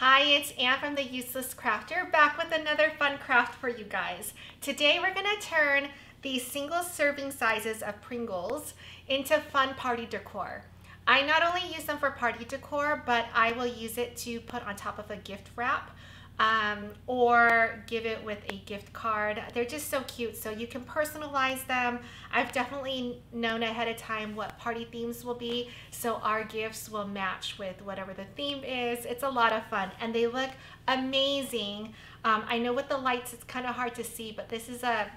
Hi, it's Anne from The Useless Crafter, back with another fun craft for you guys. Today we're gonna turn these single serving sizes of Pringles into fun party decor. I not only use them for party decor, but I will use it to put on top of a gift wrap um, or give it with a gift card. They're just so cute. So you can personalize them. I've definitely known ahead of time what party themes will be. So our gifts will match with whatever the theme is. It's a lot of fun and they look amazing. Um, I know with the lights, it's kind of hard to see, but this is a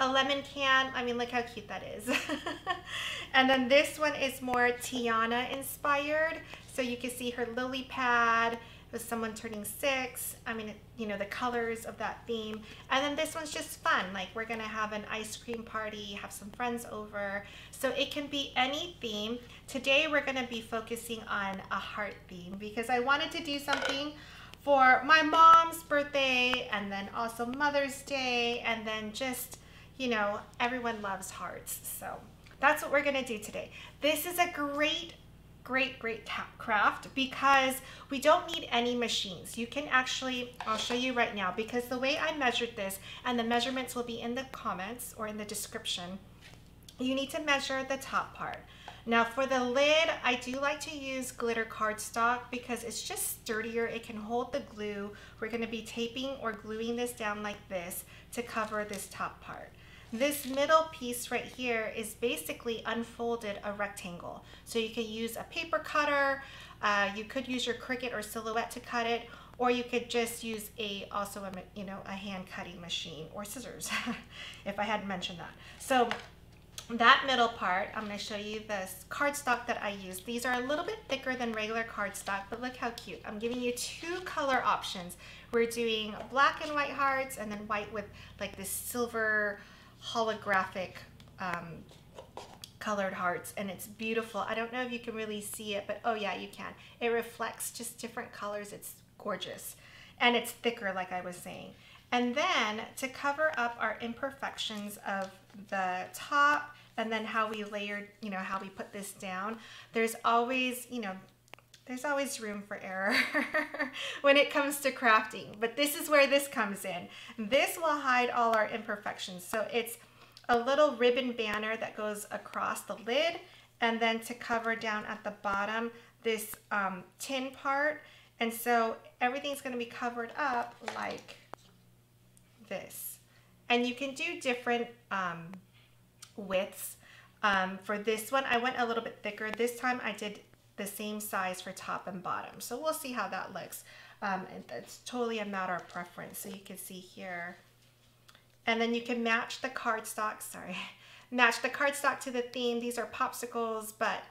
a lemon can. I mean, look how cute that is. and then this one is more Tiana inspired. So you can see her lily pad with someone turning six. I mean, you know, the colors of that theme. And then this one's just fun. Like we're gonna have an ice cream party, have some friends over. So it can be any theme. Today we're gonna be focusing on a heart theme because I wanted to do something for my mom's birthday and then also Mother's Day and then just, you know, everyone loves hearts. So that's what we're gonna do today. This is a great great, great craft because we don't need any machines. You can actually, I'll show you right now because the way I measured this and the measurements will be in the comments or in the description, you need to measure the top part. Now for the lid, I do like to use glitter cardstock because it's just sturdier. It can hold the glue. We're gonna be taping or gluing this down like this to cover this top part. This middle piece right here is basically unfolded a rectangle. So you could use a paper cutter, uh, you could use your Cricut or Silhouette to cut it, or you could just use a also a you know a hand cutting machine or scissors if I hadn't mentioned that. So that middle part, I'm going to show you this cardstock that I use. These are a little bit thicker than regular cardstock, but look how cute. I'm giving you two color options. We're doing black and white hearts and then white with like this silver holographic um, colored hearts and it's beautiful. I don't know if you can really see it, but oh yeah, you can. It reflects just different colors. It's gorgeous. And it's thicker, like I was saying. And then to cover up our imperfections of the top and then how we layered, you know, how we put this down, there's always, you know, there's always room for error when it comes to crafting, but this is where this comes in. This will hide all our imperfections. So it's a little ribbon banner that goes across the lid and then to cover down at the bottom this um, tin part. And so everything's gonna be covered up like this. And you can do different um, widths. Um, for this one, I went a little bit thicker. This time I did the same size for top and bottom. So we'll see how that looks. Um, it's totally a matter of preference. So you can see here. And then you can match the cardstock, sorry, match the cardstock to the theme. These are popsicles, but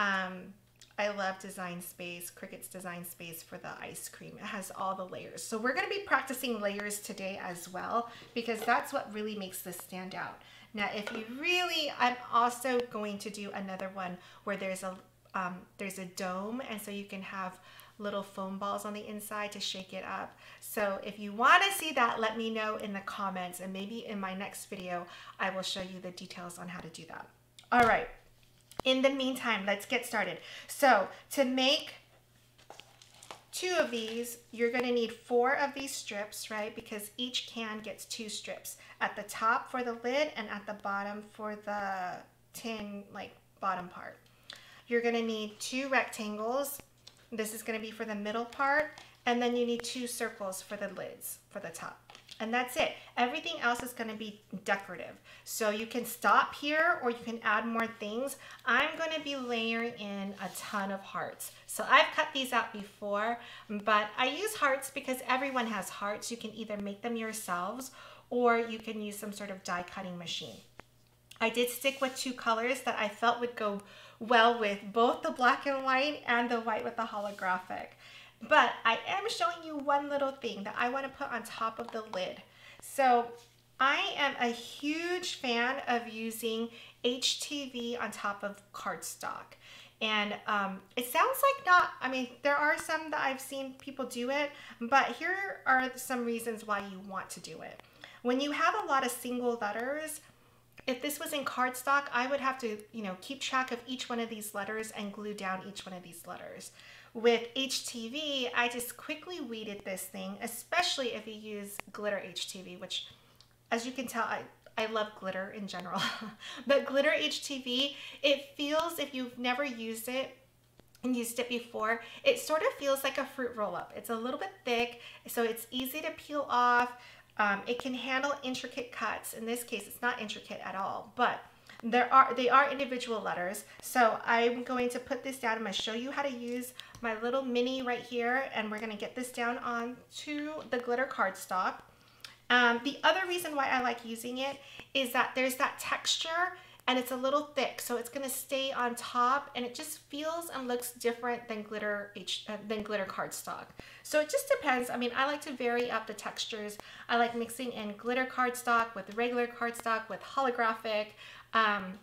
um, I love Design Space, Cricut's Design Space for the ice cream. It has all the layers. So we're gonna be practicing layers today as well, because that's what really makes this stand out. Now, if you really, I'm also going to do another one where there's a um, there's a dome and so you can have little foam balls on the inside to shake it up. So if you want to see that, let me know in the comments and maybe in my next video, I will show you the details on how to do that. All right. In the meantime, let's get started. So to make two of these, you're going to need four of these strips, right? Because each can gets two strips at the top for the lid and at the bottom for the tin like bottom part. You're gonna need two rectangles. This is gonna be for the middle part. And then you need two circles for the lids, for the top. And that's it. Everything else is gonna be decorative. So you can stop here or you can add more things. I'm gonna be layering in a ton of hearts. So I've cut these out before, but I use hearts because everyone has hearts. You can either make them yourselves or you can use some sort of die cutting machine. I did stick with two colors that I felt would go well with both the black and white and the white with the holographic. But I am showing you one little thing that I want to put on top of the lid. So I am a huge fan of using HTV on top of cardstock. And um, it sounds like not, I mean, there are some that I've seen people do it, but here are some reasons why you want to do it. When you have a lot of single letters, if this was in cardstock, I would have to, you know, keep track of each one of these letters and glue down each one of these letters. with HTV, I just quickly weeded this thing, especially if you use glitter HTV, which as you can tell, I, I love glitter in general. but glitter HTV, it feels, if you've never used it, and used it before, it sort of feels like a fruit roll up. It's a little bit thick, so it's easy to peel off. Um, it can handle intricate cuts. In this case, it's not intricate at all, but there are they are individual letters. So I'm going to put this down. I'm going to show you how to use my little mini right here, and we're going to get this down onto the glitter cardstock. Um, the other reason why I like using it is that there's that texture and it's a little thick so it's going to stay on top and it just feels and looks different than glitter H, uh, than glitter cardstock. So it just depends. I mean I like to vary up the textures. I like mixing in glitter cardstock with regular cardstock with holographic um,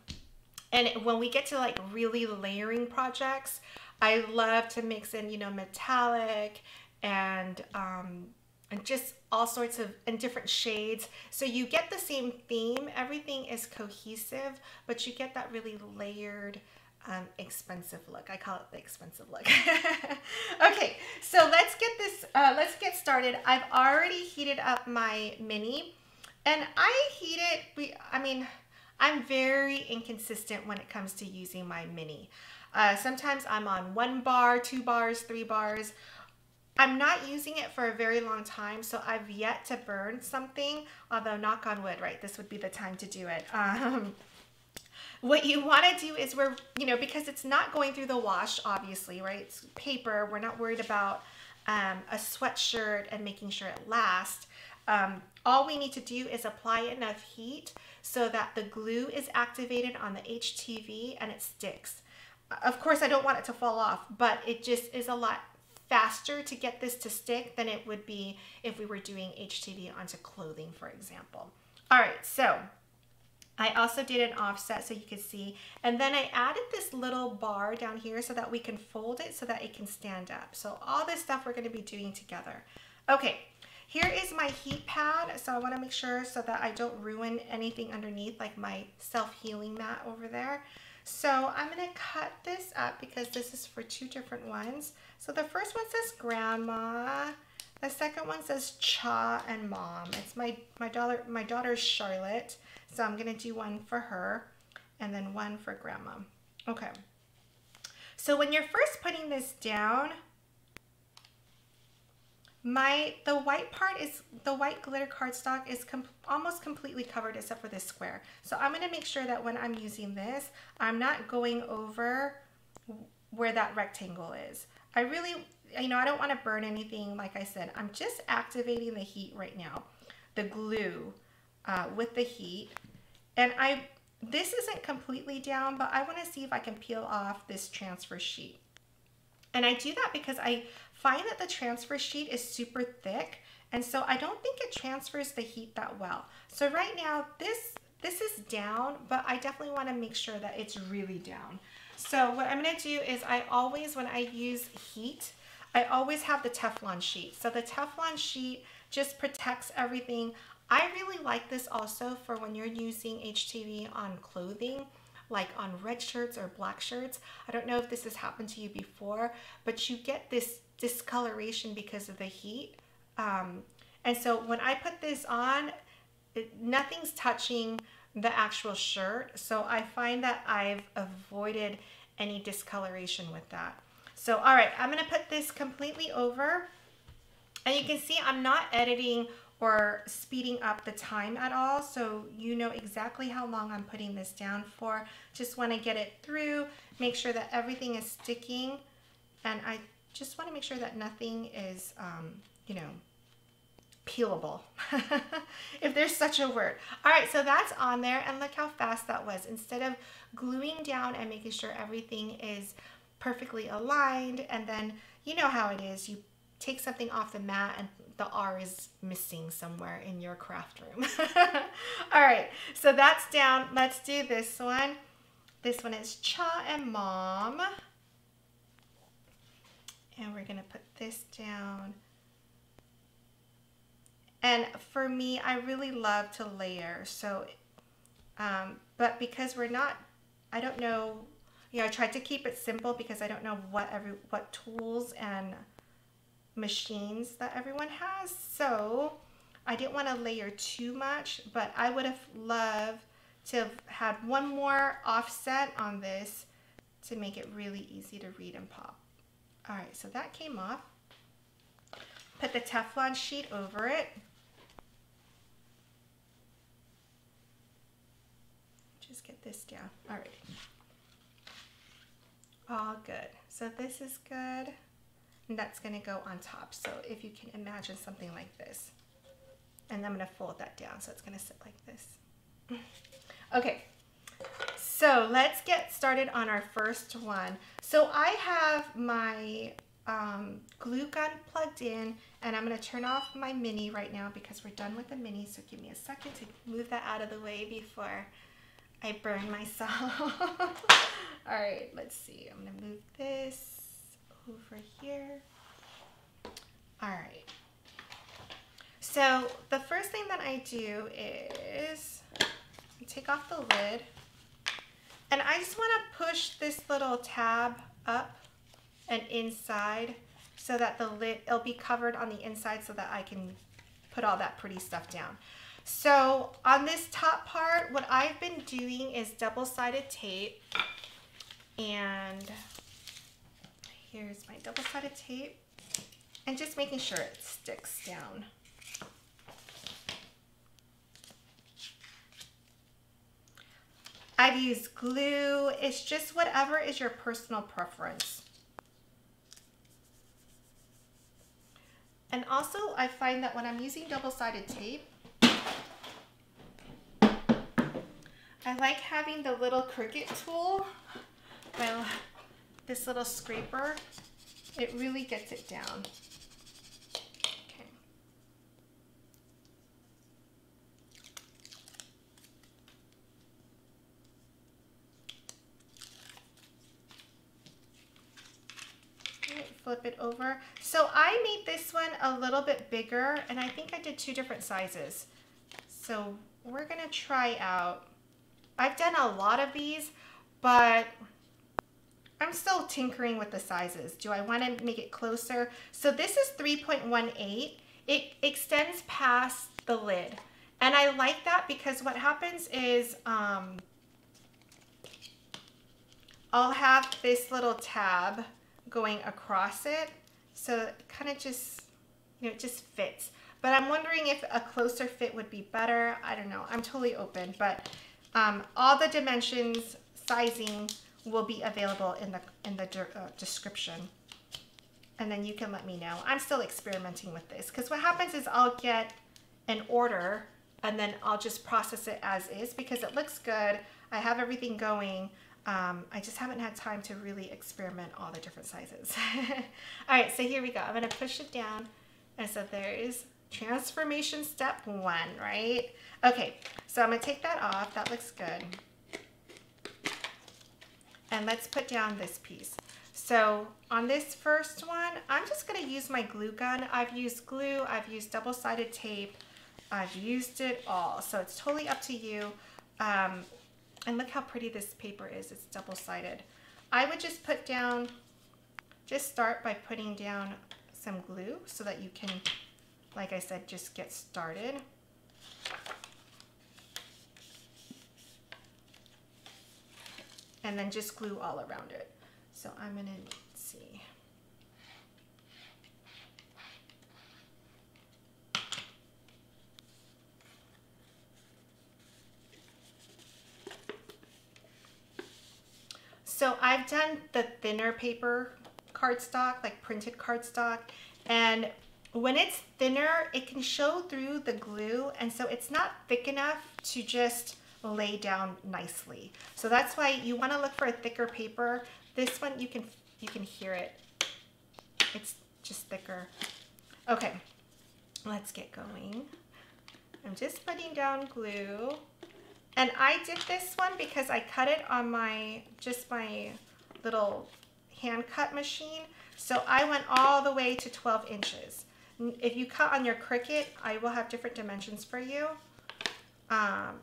and when we get to like really layering projects I love to mix in you know metallic and um, and just all sorts of and different shades. So you get the same theme. Everything is cohesive, but you get that really layered, um, expensive look. I call it the expensive look. okay, so let's get this, uh, let's get started. I've already heated up my mini and I heat it, we, I mean, I'm very inconsistent when it comes to using my mini. Uh, sometimes I'm on one bar, two bars, three bars, I'm not using it for a very long time, so I've yet to burn something, although knock on wood, right? This would be the time to do it. Um, what you want to do is we're, you know, because it's not going through the wash, obviously, right? It's paper. We're not worried about um, a sweatshirt and making sure it lasts. Um, all we need to do is apply enough heat so that the glue is activated on the HTV and it sticks. Of course, I don't want it to fall off, but it just is a lot faster to get this to stick than it would be if we were doing HTV onto clothing, for example. All right, so I also did an offset so you could see. And then I added this little bar down here so that we can fold it so that it can stand up. So all this stuff we're gonna be doing together. Okay, here is my heat pad. So I wanna make sure so that I don't ruin anything underneath like my self-healing mat over there. So I'm gonna cut this up because this is for two different ones. So the first one says grandma. The second one says cha and mom. It's my, my, daughter, my daughter's Charlotte. So I'm going to do one for her and then one for grandma. Okay. So when you're first putting this down, my the white part is the white glitter cardstock is com almost completely covered except for this square. So I'm going to make sure that when I'm using this, I'm not going over where that rectangle is. I really, you know, I don't want to burn anything. Like I said, I'm just activating the heat right now, the glue uh, with the heat. And I, this isn't completely down, but I want to see if I can peel off this transfer sheet. And I do that because I find that the transfer sheet is super thick. And so I don't think it transfers the heat that well. So right now, this, this is down, but I definitely want to make sure that it's really down. So what I'm going to do is I always, when I use heat, I always have the Teflon sheet. So the Teflon sheet just protects everything. I really like this also for when you're using HTV on clothing, like on red shirts or black shirts. I don't know if this has happened to you before, but you get this discoloration because of the heat. Um, and so when I put this on, it, nothing's touching the actual shirt. So I find that I've avoided any discoloration with that. So, all right, I'm gonna put this completely over. And you can see I'm not editing or speeding up the time at all. So you know exactly how long I'm putting this down for. Just wanna get it through, make sure that everything is sticking. And I just wanna make sure that nothing is, um, you know, peelable, if there's such a word. All right, so that's on there and look how fast that was. Instead of gluing down and making sure everything is perfectly aligned and then you know how it is, you take something off the mat and the R is missing somewhere in your craft room. All right, so that's down. Let's do this one. This one is Cha and Mom. And we're gonna put this down and for me, I really love to layer. So, um, but because we're not, I don't know, you know, I tried to keep it simple because I don't know what every what tools and machines that everyone has. So I didn't want to layer too much, but I would have loved to have had one more offset on this to make it really easy to read and pop. All right, so that came off. Put the Teflon sheet over it. Just get this down. All right. All good. So this is good. And that's going to go on top. So if you can imagine something like this. And I'm going to fold that down so it's going to sit like this. Okay, so let's get started on our first one. So I have my um, glue gun plugged in and I'm going to turn off my mini right now because we're done with the mini. So give me a second to move that out of the way before I burn myself. All right, let's see. I'm going to move this over here. All right. So the first thing that I do is take off the lid and I just want to push this little tab up and inside so that the lid, it'll be covered on the inside so that I can put all that pretty stuff down. So on this top part, what I've been doing is double-sided tape and here's my double-sided tape and just making sure it sticks down. I've used glue. It's just whatever is your personal preference. And also I find that when I'm using double-sided tape, I like having the little Cricut tool, this little scraper. It really gets it down. Okay. flip it over. So I made this one a little bit bigger and I think I did two different sizes. So we're gonna try out, I've done a lot of these, but I'm still tinkering with the sizes. Do I wanna make it closer? So this is 3.18. It extends past the lid. And I like that because what happens is um, I'll have this little tab going across it. So it kind of just, you know, it just fits. But I'm wondering if a closer fit would be better. I don't know. I'm totally open. But um, all the dimensions, sizing will be available in the, in the uh, description. And then you can let me know. I'm still experimenting with this because what happens is I'll get an order and then I'll just process it as is because it looks good. I have everything going. Um, I just haven't had time to really experiment all the different sizes. all right, so here we go. I'm gonna push it down. And so there is transformation step one, right? Okay, so I'm gonna take that off. That looks good. And let's put down this piece. So on this first one, I'm just gonna use my glue gun. I've used glue, I've used double-sided tape, I've used it all. So it's totally up to you. Um, and look how pretty this paper is. It's double-sided. I would just put down, just start by putting down some glue so that you can, like I said, just get started. And then just glue all around it. So I'm gonna see. So I've done the thinner paper cardstock, like printed cardstock, and when it's thinner, it can show through the glue, and so it's not thick enough to just lay down nicely. So that's why you want to look for a thicker paper. This one, you can you can hear it. It's just thicker. Okay, let's get going. I'm just putting down glue. And I did this one because I cut it on my, just my little hand cut machine. So I went all the way to 12 inches. If you cut on your Cricut, I will have different dimensions for you. Um,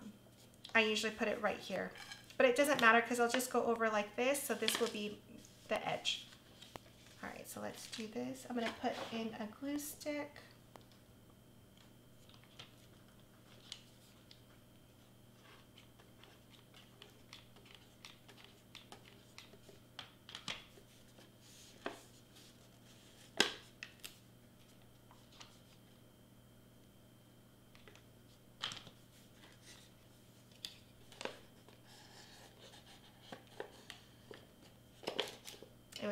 I usually put it right here. but it doesn't matter because I'll just go over like this. So this will be the edge. All right, so let's do this. I'm gonna put in a glue stick.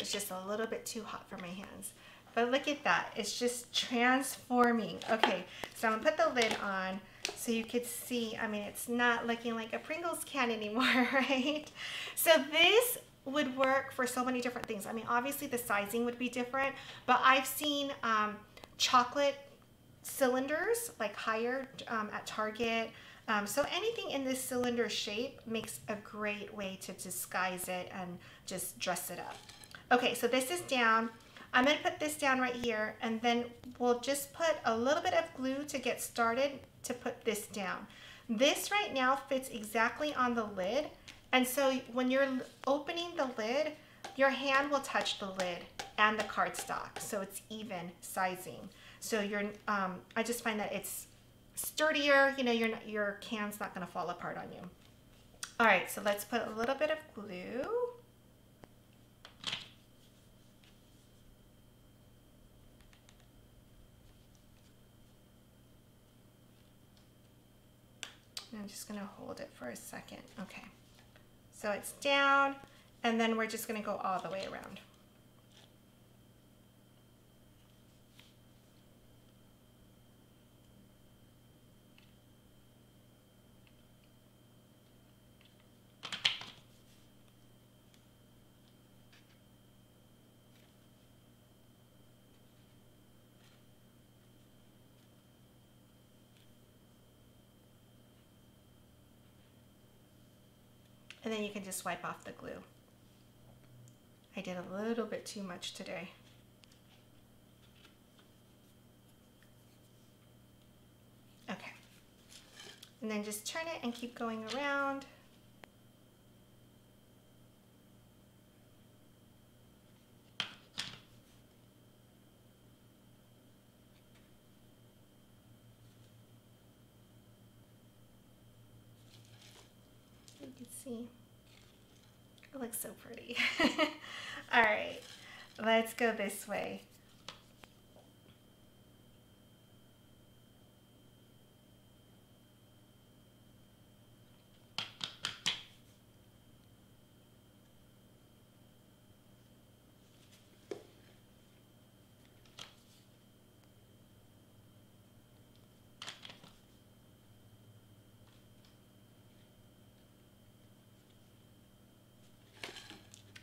It was just a little bit too hot for my hands. But look at that, it's just transforming. Okay, so I'm gonna put the lid on so you could see, I mean, it's not looking like a Pringles can anymore, right? So this would work for so many different things. I mean, obviously the sizing would be different, but I've seen um, chocolate cylinders, like higher um, at Target. Um, so anything in this cylinder shape makes a great way to disguise it and just dress it up. Okay, so this is down. I'm gonna put this down right here and then we'll just put a little bit of glue to get started to put this down. This right now fits exactly on the lid. And so when you're opening the lid, your hand will touch the lid and the cardstock. So it's even sizing. So you're, um, I just find that it's sturdier, you know, your, your can's not gonna fall apart on you. All right, so let's put a little bit of glue. I'm just gonna hold it for a second. Okay, so it's down and then we're just gonna go all the way around. And then you can just wipe off the glue. I did a little bit too much today. Okay. And then just turn it and keep going around. See. It looks so pretty. All right, let's go this way.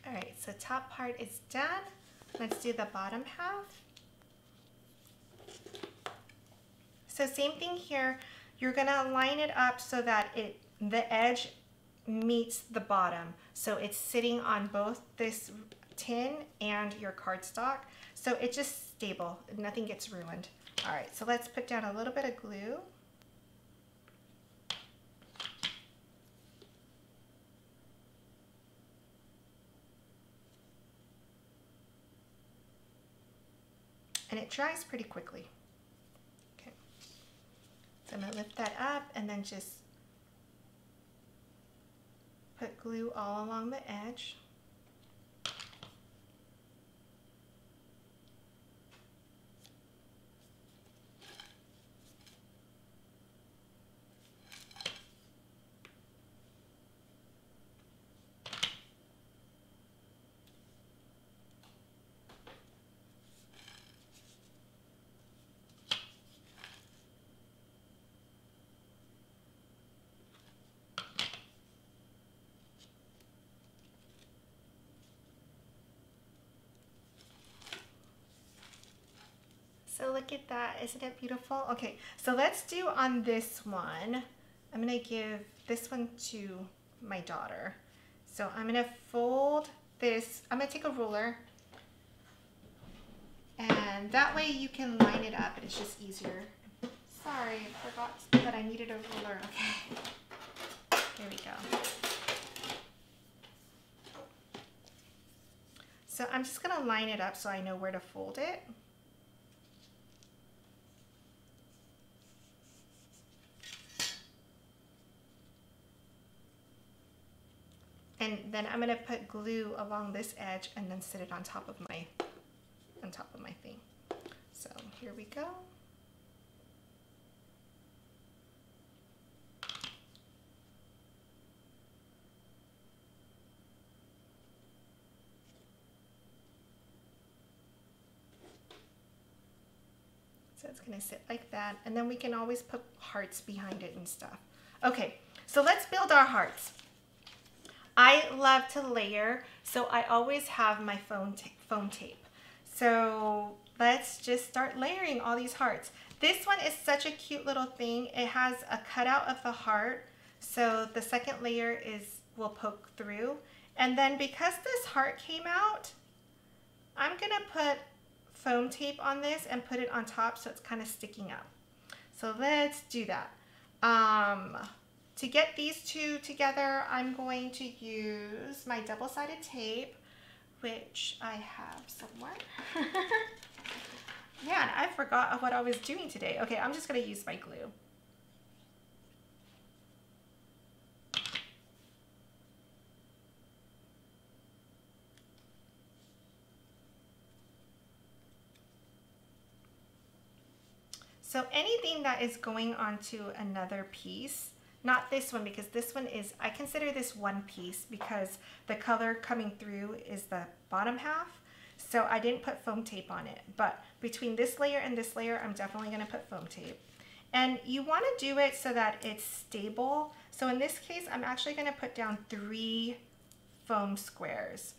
All right, so top part is done. Let's do the bottom half. So same thing here. You're gonna line it up so that it the edge meets the bottom. So it's sitting on both this tin and your cardstock. So it's just stable, nothing gets ruined. All right, so let's put down a little bit of glue. Dries pretty quickly. Okay, so I'm gonna lift that up and then just put glue all along the edge. So look at that. Isn't it beautiful? Okay, so let's do on this one. I'm going to give this one to my daughter. So I'm going to fold this. I'm going to take a ruler. And that way you can line it up. It's just easier. Sorry, I forgot that I needed a ruler. Okay, here we go. So I'm just going to line it up so I know where to fold it. And then I'm gonna put glue along this edge and then sit it on top of my, on top of my thing. So here we go. So it's gonna sit like that. And then we can always put hearts behind it and stuff. Okay, so let's build our hearts. I love to layer, so I always have my foam, foam tape. So let's just start layering all these hearts. This one is such a cute little thing. It has a cutout of the heart, so the second layer is will poke through. And then because this heart came out, I'm gonna put foam tape on this and put it on top so it's kind of sticking up. So let's do that. Um, to get these two together, I'm going to use my double-sided tape, which I have somewhere. Man, I forgot what I was doing today. Okay, I'm just gonna use my glue. So anything that is going onto another piece, not this one because this one is, I consider this one piece because the color coming through is the bottom half. So I didn't put foam tape on it, but between this layer and this layer, I'm definitely gonna put foam tape. And you wanna do it so that it's stable. So in this case, I'm actually gonna put down three foam squares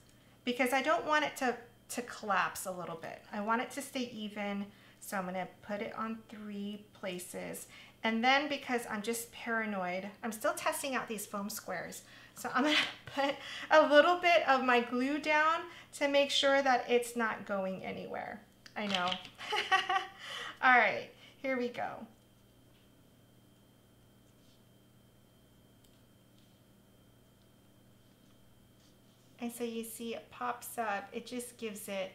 because I don't want it to, to collapse a little bit. I want it to stay even. So I'm gonna put it on three places. And then because I'm just paranoid, I'm still testing out these foam squares. So I'm gonna put a little bit of my glue down to make sure that it's not going anywhere. I know. All right, here we go. And so you see it pops up, it just gives it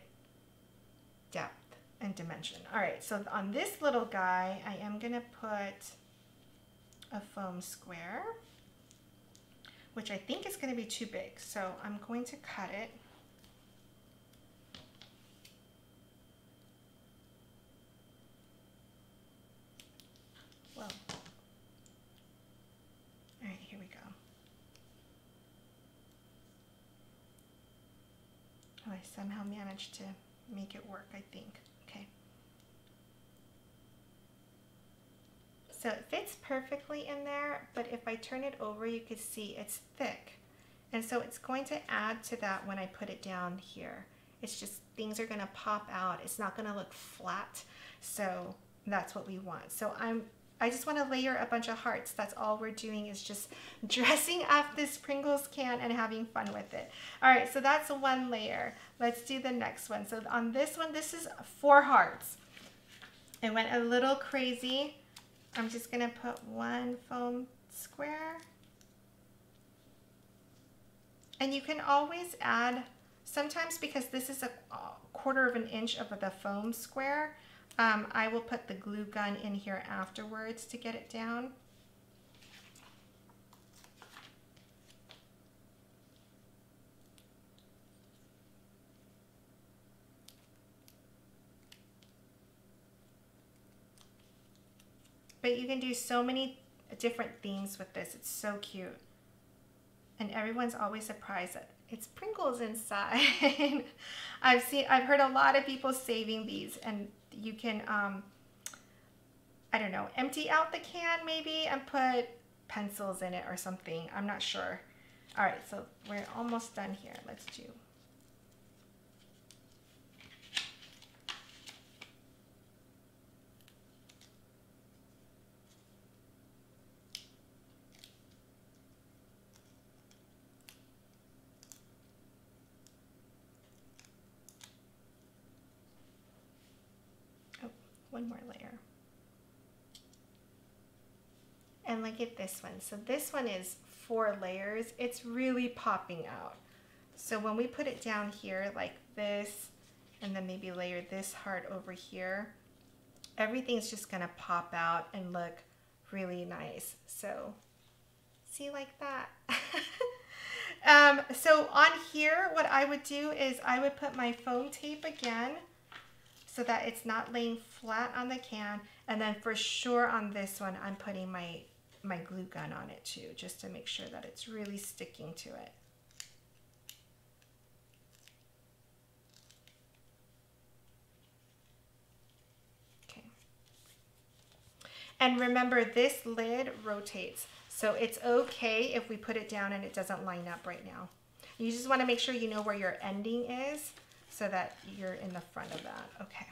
depth and dimension. All right, so on this little guy, I am gonna put a foam square, which I think is gonna be too big. So I'm going to cut it. Well, all right, here we go. Oh, I somehow managed to make it work, I think. So it fits perfectly in there, but if I turn it over, you can see it's thick. And so it's going to add to that when I put it down here. It's just, things are gonna pop out. It's not gonna look flat. So that's what we want. So I'm, I just wanna layer a bunch of hearts. That's all we're doing is just dressing up this Pringles can and having fun with it. All right, so that's one layer. Let's do the next one. So on this one, this is four hearts. It went a little crazy I'm just going to put one foam square. And you can always add, sometimes because this is a quarter of an inch of the foam square, um, I will put the glue gun in here afterwards to get it down. But you can do so many different things with this. It's so cute. And everyone's always surprised that it's Pringles inside. I've seen, I've heard a lot of people saving these and you can, um, I don't know, empty out the can maybe and put pencils in it or something. I'm not sure. All right, so we're almost done here. Let's do one more layer. And look at this one. So this one is four layers. It's really popping out. So when we put it down here, like this and then maybe layer this heart over here, everything's just gonna pop out and look really nice. So see like that. um, so on here, what I would do is I would put my foam tape again so that it's not laying flat on the can. And then for sure on this one, I'm putting my, my glue gun on it too, just to make sure that it's really sticking to it. Okay. And remember this lid rotates. So it's okay if we put it down and it doesn't line up right now. You just want to make sure you know where your ending is so that you're in the front of that. Okay.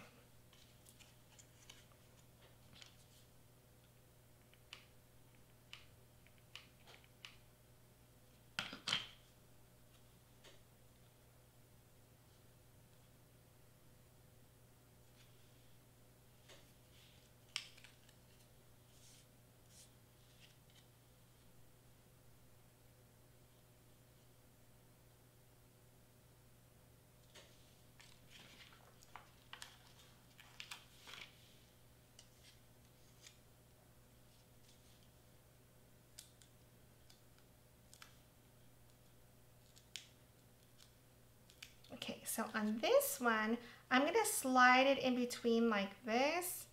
Okay, so on this one, I'm gonna slide it in between like this,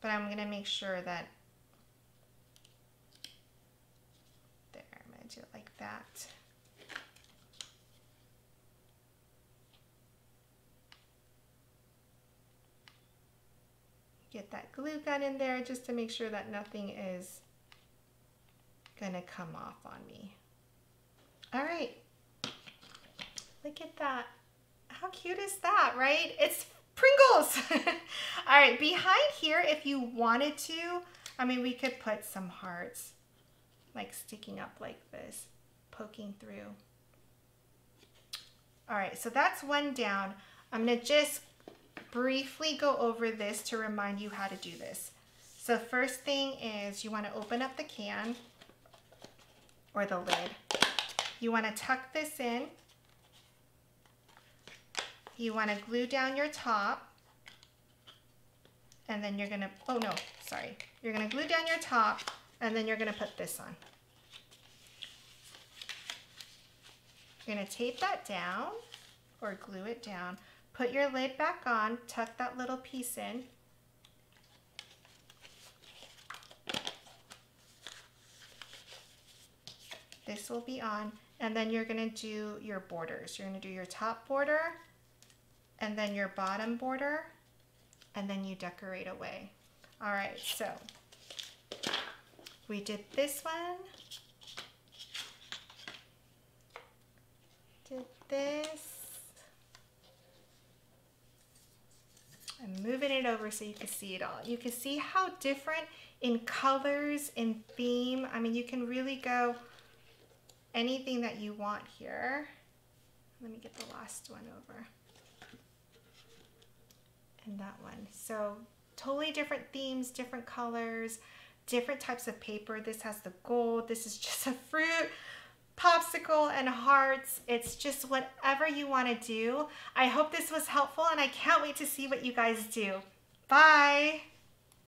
but I'm gonna make sure that, there, I'm gonna do it like that. Get that glue gun in there just to make sure that nothing is gonna come off on me. All right, look at that. How cute is that, right? It's Pringles. All right, behind here, if you wanted to, I mean, we could put some hearts like sticking up like this, poking through. All right, so that's one down. I'm gonna just briefly go over this to remind you how to do this. So first thing is you wanna open up the can or the lid. You wanna tuck this in you want to glue down your top and then you're going to, oh no, sorry. You're going to glue down your top and then you're going to put this on. You're going to tape that down or glue it down. Put your lid back on, tuck that little piece in. This will be on and then you're going to do your borders. You're going to do your top border and then your bottom border, and then you decorate away. All right, so we did this one, did this. I'm moving it over so you can see it all. You can see how different in colors, in theme. I mean, you can really go anything that you want here. Let me get the last one over that one. So totally different themes, different colors, different types of paper. This has the gold. This is just a fruit popsicle and hearts. It's just whatever you want to do. I hope this was helpful and I can't wait to see what you guys do. Bye.